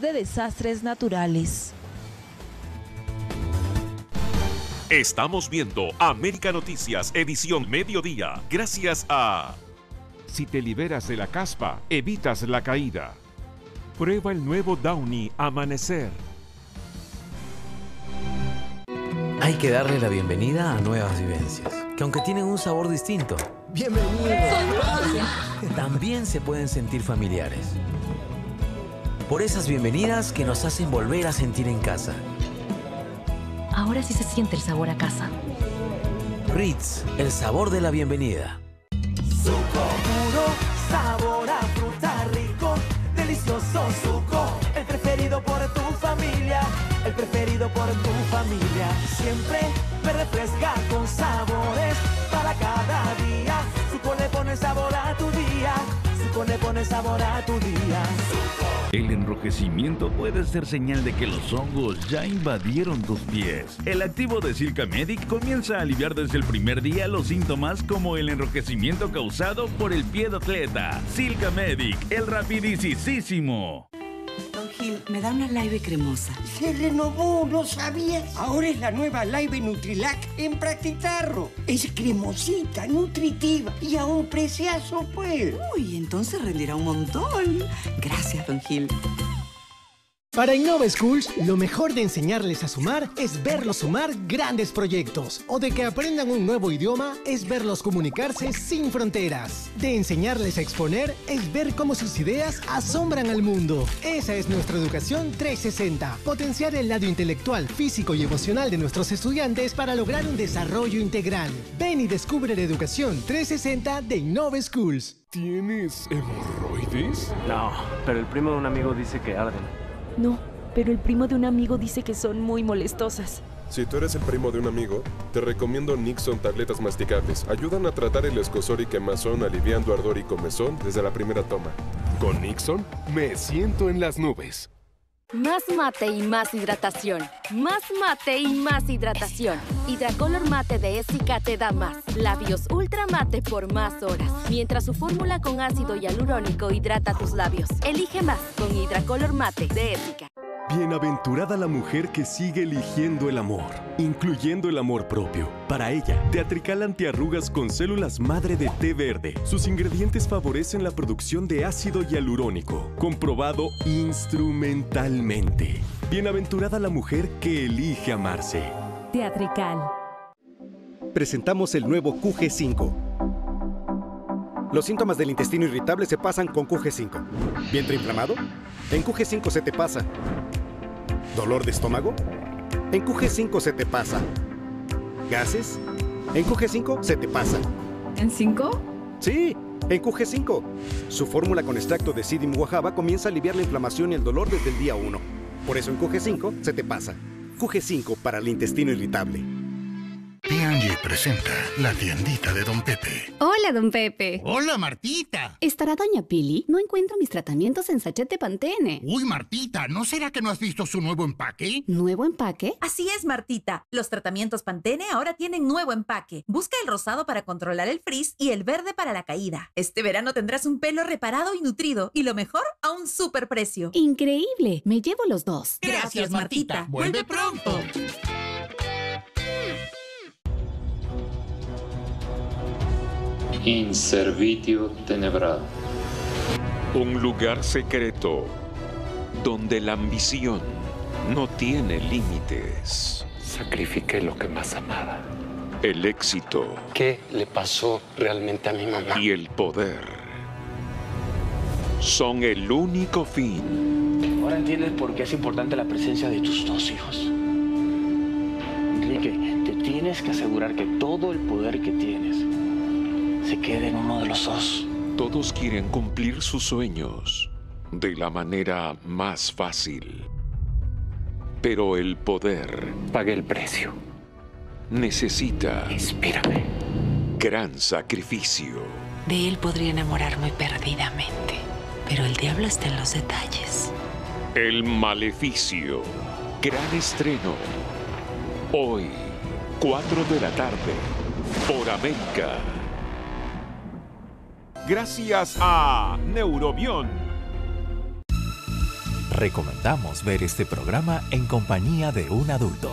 de desastres naturales. Estamos viendo América Noticias, edición mediodía, gracias a... Si te liberas de la caspa, evitas la caída. Prueba el nuevo Downy Amanecer. Hay que darle la bienvenida a nuevas vivencias, que aunque tienen un sabor distinto, también se pueden sentir familiares. Por esas bienvenidas que nos hacen volver a sentir en casa. Ahora sí se siente el sabor a casa. Ritz, el sabor de la bienvenida. Suco puro, sabor a fruta rico, delicioso suco, el preferido por tu familia, el preferido por tu familia. Siempre me refresca con sabores para cada día. Suco le pone sabor a tu día, Le pone sabor a tu día. El enrojecimiento puede ser señal de que los hongos ya invadieron tus pies. El activo de Silca Medic comienza a aliviar desde el primer día los síntomas como el enrojecimiento causado por el pie de atleta. Silca Medic, el rapidísimo. Gil, me da una live cremosa. Se renovó, ¿no sabías? Ahora es la nueva Live Nutrilac en Practitarro. Es cremosita, nutritiva y a un preciazo, pues. Uy, entonces rendirá un montón. Gracias, Don Gil. Para Innova Schools, lo mejor de enseñarles a sumar es verlos sumar grandes proyectos. O de que aprendan un nuevo idioma es verlos comunicarse sin fronteras. De enseñarles a exponer es ver cómo sus ideas asombran al mundo. Esa es nuestra educación 360. Potenciar el lado intelectual, físico y emocional de nuestros estudiantes para lograr un desarrollo integral. Ven y descubre la educación 360 de Innova Schools. ¿Tienes hemorroides? No, pero el primo de un amigo dice que arden. No, pero el primo de un amigo dice que son muy molestosas. Si tú eres el primo de un amigo, te recomiendo Nixon tabletas masticables. Ayudan a tratar el escosor y quemazón aliviando ardor y comezón desde la primera toma. Con Nixon me siento en las nubes. Más mate y más hidratación. Más mate y más hidratación. Hidracolor mate de Ésica te da más. Labios ultra mate por más horas. Mientras su fórmula con ácido hialurónico hidrata tus labios. Elige más con Hidracolor mate de Ésica. Bienaventurada la mujer que sigue eligiendo el amor, incluyendo el amor propio. Para ella, Teatrical Antiarrugas con células madre de té verde. Sus ingredientes favorecen la producción de ácido hialurónico, comprobado instrumentalmente. Bienaventurada la mujer que elige amarse. Teatrical. Presentamos el nuevo QG5. Los síntomas del intestino irritable se pasan con QG5. ¿Vientre inflamado? En QG5 se te pasa. ¿Dolor de estómago? En QG5 se te pasa. ¿Gases? En QG5 se te pasa. ¿En 5? Sí, en QG5. Su fórmula con extracto de Sidim Guajaba comienza a aliviar la inflamación y el dolor desde el día 1. Por eso en QG5 se te pasa. QG5 para el intestino irritable. Presenta la tiendita de Don Pepe. Hola, don Pepe. Hola, Martita. ¿Estará doña Pili? No encuentro mis tratamientos en sachet de Pantene. Uy, Martita, ¿no será que no has visto su nuevo empaque? ¿Nuevo empaque? Así es, Martita. Los tratamientos Pantene ahora tienen nuevo empaque. Busca el rosado para controlar el frizz y el verde para la caída. Este verano tendrás un pelo reparado y nutrido y lo mejor a un super precio. Increíble. Me llevo los dos. Gracias, Martita. Vuelve pronto. In servitio tenebrae. Un lugar secreto donde la ambición no tiene límites. Sacrifiqué lo que más amaba. El éxito ¿Qué le pasó realmente a mi mamá? y el poder son el único fin. Ahora entiendes por qué es importante la presencia de tus dos hijos. Enrique, te tienes que asegurar que todo el poder que tienes se quede en uno de los dos. Todos quieren cumplir sus sueños de la manera más fácil. Pero el poder Pagué el precio. necesita Inspírame. gran sacrificio. De él podría enamorarme perdidamente, pero el diablo está en los detalles. El maleficio. Gran estreno. Hoy, 4 de la tarde, por América. Gracias a Neurobión. Recomendamos ver este programa en compañía de un adulto.